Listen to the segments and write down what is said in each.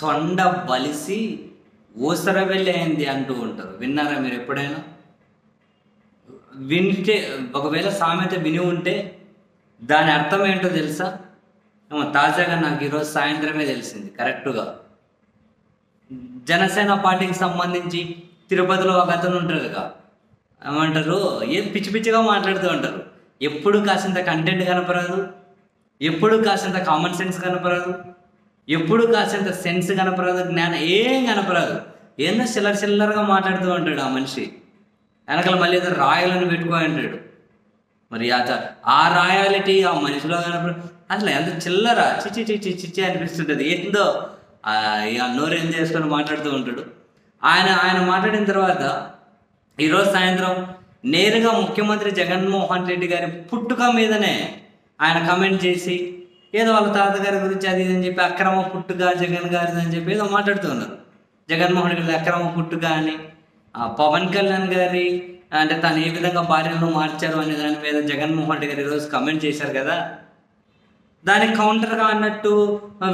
తొండ బలిసి ఊసర వెళ్ళేయింది అంటూ ఉంటారు. విన్నారా మీరు ఎప్పుడైనా? వింటే ఒకవేళ సామెత విని ఉంటే దాని అర్థం ఏంటో తెలుసా? తాజాగా నాకు ఈరోజు సాయంత్రమే తెలిసింది కరెక్టుగా. జనసేన పార్టీకి సంబంధించి తిరుపతిలో ఒక అతను ఉంటారుగా కదా ఏమంటారు? ఏం పిచ్చి పిచ్చిగా మాట్లాడుతూ ఉంటారు. ఎప్పుడు కాసింత కంటెంట్ కనపడదు. ఎప్పుడు కాసింత కామన్ సెన్స్ కనపడదు. ఎప్పుడు కాసేంత సెన్స్ కనపడదు జ్ఞానం ఏం కనపడదు. ఏందో చిల్లర చిల్లరగా మాట్లాడుతూ ఉంటాడు ఆ మనిషి. వెనకాల మళ్ళీ ఏదో రాయాలని పెట్టుకో అంటాడు మరి అత ఆ రాయాలిటీ ఆ మనిషిలో కనపడ అసలు ఎంత చిల్లర చిచి చిచి చిచి అనిపిస్తుంటుంది. ఏందో ఆ ఇక నోరేం చేసుకొని మాట్లాడుతూ ఉంటాడు. ఆయన ఆయన మాట్లాడిన తర్వాత ఈరోజు సాయంత్రం నేరుగా ముఖ్యమంత్రి జగన్మోహన్ రెడ్డి గారి పుట్టుక మీదనే ఆయన కమెంట్ చేసి ఏదో వాళ్ళ తాతగారి గురించి అది ఇది అని చెప్పి అక్రమ పుట్టుగా జగన్ గారిది అని చెప్పి ఏదో మాట్లాడుతున్నారు జగన్మోహన్ రెడ్డి గారి అక్రమ పుట్టుగా అని పవన్ కళ్యాణ్ గారి అంటే తను ఏ విధంగా భార్యను మార్చారు అనే దాని మీద జగన్మోహన్ రెడ్డి గారు ఈరోజు కమెంట్ చేశారు కదా. దానికి కౌంటర్గా అన్నట్టు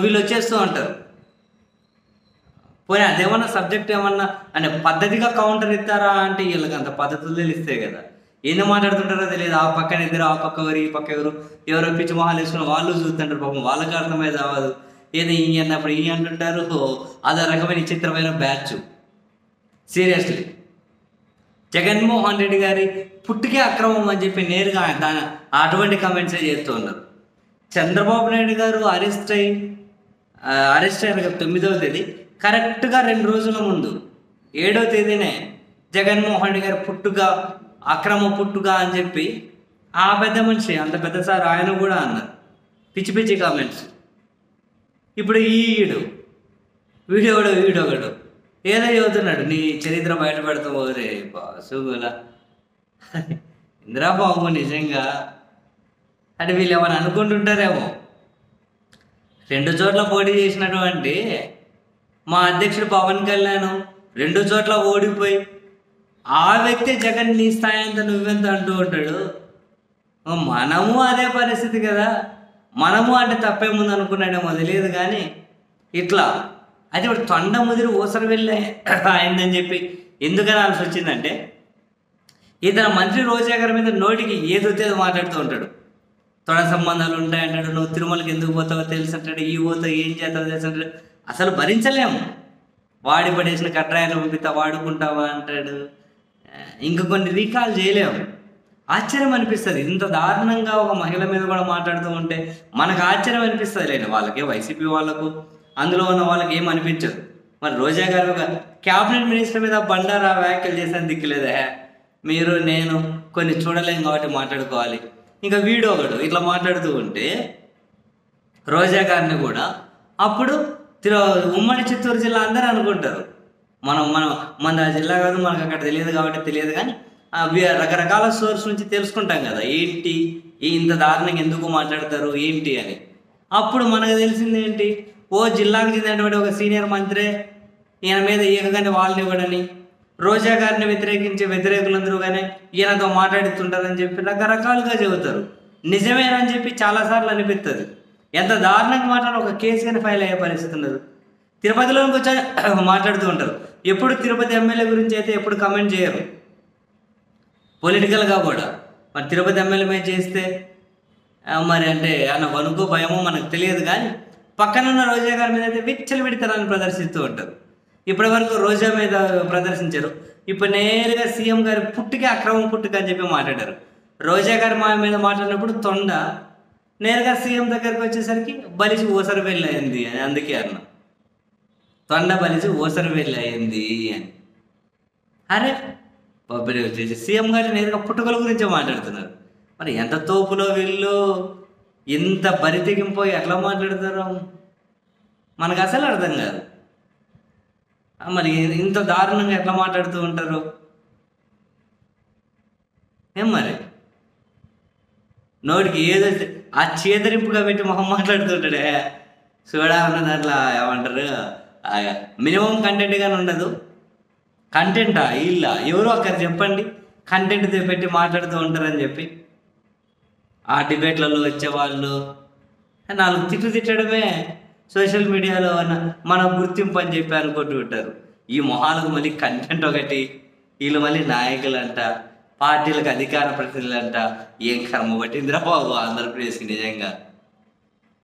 వీళ్ళు వచ్చేస్తూ ఉంటారు. పోనీ అదేమన్నా సబ్జెక్ట్ ఏమన్నా అంటే పద్ధతిగా కౌంటర్ ఇస్తారా అంటే వీళ్ళకి అంత పద్ధతులు తెలిస్తాయి కదా. ఏందో మాట్లాడుతుంటారో తెలియదు. ఆ పక్కన ఇద్దరు ఆ పక్క ఎవరు ఈ పక్క ఎవరు? ఎవరో పిచ్చి మొహాలు వేసుకుని వాళ్ళు చూస్తుంటారు పాపం. వాళ్ళకి అర్థమైతే అవ్వదు ఏదో ఈ అన్నప్పుడు ఈ అంటుంటారు. అదో రకమైన విచిత్రమైన బ్యాచ్. సీరియస్లీ. జగన్మోహన్ రెడ్డి గారి పుట్టుకే అక్రమం అని చెప్పి నేరుగా దాని అటువంటి కమెంట్సే చేస్తూ ఉన్నారు. చంద్రబాబు నాయుడు గారు అరెస్ట్ అయి అరెస్ట్ అయిన తొమ్మిదవ తేదీ కరెక్ట్గా రెండు రోజుల ముందు ఏడవ తేదీనే జగన్మోహన్ రెడ్డి గారి పుట్టుక అక్రమ పుట్టుక అని చెప్పి ఆ పెద్ద మనిషి అంత పెద్ద సార్ ఆయన కూడా అన్నారు. పిచ్చి పిచ్చి కామెంట్స్ ఇప్పుడు ఈడు వీడోడు వీడొకడు ఏదో చదువుతున్నాడు నీ చరిత్ర బయట పెడతావు రే బాసుగుల ఇందిరాబాబు నిజంగా. అంటే వీళ్ళు ఏమైనా అనుకుంటుంటారేమో. రెండు చోట్ల పోటీ చేసినటువంటి మా అధ్యక్షుడు పవన్ కళ్యాణ్ రెండు చోట్ల ఓడిపోయి ఆ వ్యక్తి జగన్ నీ స్థాయి అంత నువ్వెంత అంటూ ఉంటాడు? మనము అదే పరిస్థితి కదా. మనము అంటే తప్పేముంది అనుకున్నాడేమో తెలియదు కానీ ఇట్లా. అది ఇప్పుడు తొండ ముదిరి ఊసరు వెళ్ళే అయిందని చెప్పి ఎందుకు అనాల్సి వచ్చిందంటే ఇతర మంత్రి రోజాగర్ మీద నోటికి ఏదొచ్చేది మాట్లాడుతూ ఉంటాడు. తొడ సంబంధాలు ఉంటాయంటాడు నువ్వు తిరుమలకి ఎందుకు పోతావో తెలుసు అంటాడు ఈ పోతావు ఏం చేస్తావో తెలుసు అంటాడు అసలు భరించలేము. వాడి పడేసిన కట్రాయాలు పంపిస్తా వాడుకుంటావా అంటాడు. ఇంక కొన్ని రీకాల్ చేయలేము ఆశ్చర్యం అనిపిస్తుంది. ఇంత దారుణంగా ఒక మహిళ మీద కూడా మాట్లాడుతూ ఉంటే మనకు ఆశ్చర్యం అనిపిస్తుంది లేండి. వాళ్ళకి వైసీపీ వాళ్ళకు అందులో ఉన్న వాళ్ళకి ఏం అనిపించదు. మరి రోజా గారు ఒక క్యాబినెట్ మినిస్టర్ మీద బండారా వ్యాఖ్యలు చేసాను దిక్కులేదే మీరు నేను కొన్ని చూడలేం కాబట్టి మాట్లాడుకోవాలి. ఇంకా వీడు ఒకడు ఇట్లా మాట్లాడుతూ ఉంటే రోజా గారిని కూడా అప్పుడు తిరు ఉమ్మడి చిత్తూరు జిల్లా అందరూ అనుకుంటారు. మనం మనం మన జిల్లా కాదు మనకు అక్కడ తెలియదు కాబట్టి తెలియదు కానీ రకరకాల సోర్స్ నుంచి తెలుసుకుంటాం కదా ఏంటి ఇంత దారుణంగా ఎందుకు మాట్లాడతారు ఏంటి అని. అప్పుడు మనకు తెలిసింది ఏంటి ఓ జిల్లాకు చెందినటువంటి ఒక సీనియర్ మంత్రే ఈయన మీద ఈయనకంటే వాళ్ళని ఇవ్వడని రోజా గారిని వ్యతిరేకించే వ్యతిరేకులందరూ కానీ ఈయనతో మాట్లాడుతుంటారని చెప్పి రకరకాలుగా చెబుతారు. నిజమేనని చెప్పి చాలాసార్లు అనిపిస్తుంది ఎంత దారుణంగా మాట్లాడి ఒక కేసు కానీ ఫైల్ అయ్యే పరిస్థితి ఉండదు. తిరుపతిలోకి వచ్చి మాట్లాడుతూ ఉంటారు. ఎప్పుడు తిరుపతి ఎమ్మెల్యే గురించి అయితే ఎప్పుడు కమెంట్ చేయరు. పొలిటికల్గా కూడా. మరి తిరుపతి ఎమ్మెల్యే మీద చేస్తే? మరి అంటే ఆయన వణుకు భయమో మనకు తెలియదు కానీ పక్కనున్న రోజా గారి మీద అయితే విచ్చలు విడితనాన్ని ప్రదర్శిస్తూ ఉంటారు. ఇప్పటి వరకు రోజా మీద ప్రదర్శించారు. ఇప్పుడు నేరుగా సీఎం గారి పుట్టుకే అక్రమం పుట్టుక అని చెప్పి మాట్లాడారు. రోజా గారి మా మీద మాట్లాడినప్పుడు తొండ నేరుగా సీఎం దగ్గరికి వచ్చేసరికి బలిసి ఓసరి వెళ్ళింది. అని అందుకే అన్నా. తొండ బలిసి ఊసరు వెళ్ళి అయింది అని. అరే బొబ్బరి వచ్చేసి సీఎం గారు నేరుగా పుట్టుకల గురించే మాట్లాడుతున్నారు. మరి ఎంత తోపులో వీళ్ళు? ఇంత బరి తెగింపోయి ఎట్లా మాట్లాడతారు? మనకు అసలు అర్థం కాదు. మరి ఇంత దారుణంగా ఎట్లా మాట్లాడుతూ ఉంటారు? ఏం మరి? నోటికి ఏదో ఆ చేదరింపుగా పెట్టి మొహం మాట్లాడుతుంటాడే చూడాలన్న దాంట్లో ఏమంటారు? మినిమం కంటెంట్ కానీ ఉండదు. కంటెంటా ఇల్లా? ఎవరో ఒకరు చెప్పండి. కంటెంట్ పెట్టి మాట్లాడుతూ ఉంటారని చెప్పి. ఆ డిబేట్లలో వచ్చేవాళ్ళు నాలుగు తిట్టు తిట్టడమే సోషల్ మీడియాలో మన గుర్తింపు అని చెప్పి అనుకుంటూ ఉంటారు. ఈ మొహాలకు మళ్ళీ కంటెంట్ ఒకటి వీళ్ళు మళ్ళీ నాయకులంట పార్టీలకు అధికార ప్రతినిధులంట. ఏం కర్మ పట్టిందిరా బాబు? ఆంధ్రప్రదేశ్కి నిజంగా.